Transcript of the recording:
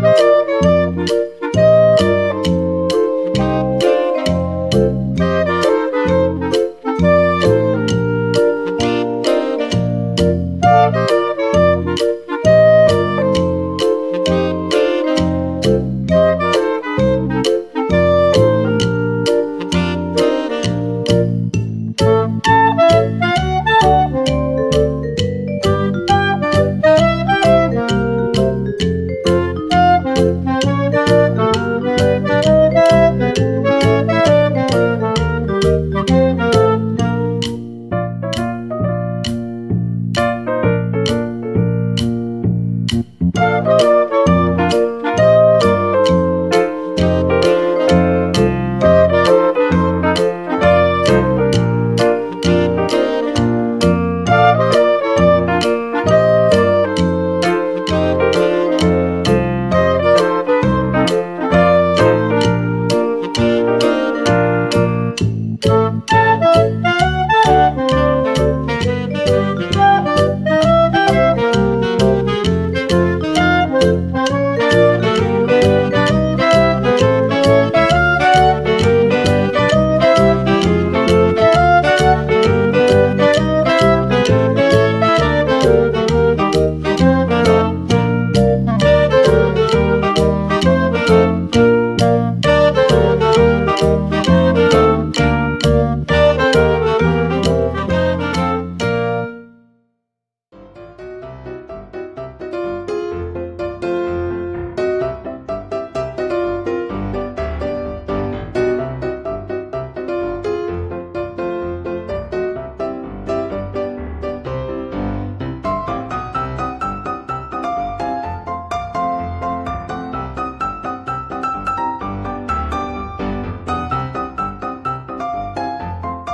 Música